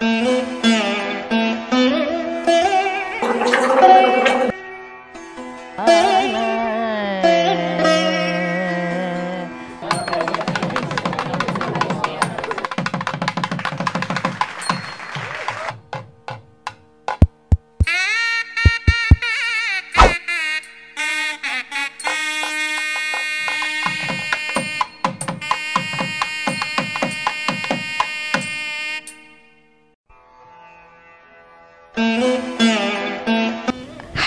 Mm-hmm.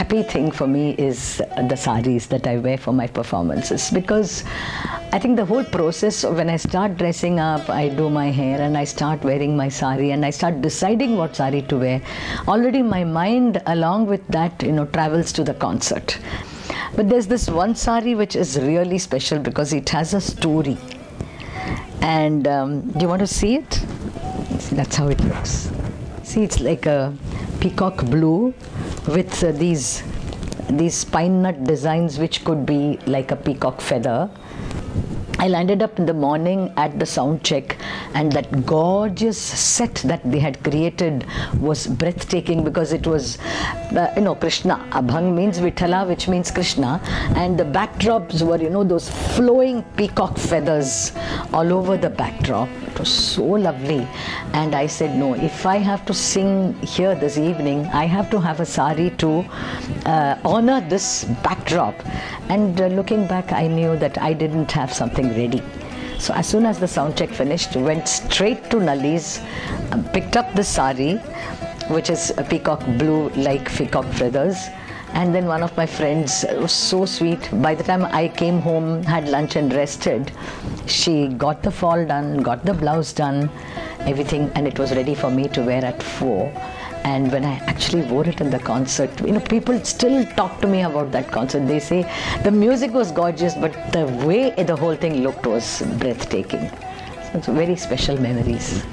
Happy thing for me is the saris that I wear for my performances because I think the whole process when I start dressing up, I do my hair and I start wearing my sari and I start deciding what sari to wear. Already my mind, along with that, you know, travels to the concert. But there's this one sari which is really special because it has a story. And um, do you want to see it? That's how it looks. See, it's like a peacock blue with uh, these these pine nut designs which could be like a peacock feather I landed up in the morning at the sound check, and that gorgeous set that they had created was breathtaking because it was, uh, you know, Krishna. Abhang means Vithala, which means Krishna, and the backdrops were, you know, those flowing peacock feathers all over the backdrop. It was so lovely. And I said, no, if I have to sing here this evening, I have to have a sari to uh, honor this backdrop. And uh, looking back, I knew that I didn't have something ready. So as soon as the sound check finished, went straight to Nalli's, uh, picked up the sari, which is a peacock blue like peacock feathers. And then one of my friends was so sweet. By the time I came home, had lunch and rested, she got the fall done, got the blouse done, everything, and it was ready for me to wear at four. And when I actually wore it in the concert, you know, people still talk to me about that concert. They say the music was gorgeous, but the way the whole thing looked was breathtaking. So it's very special memories.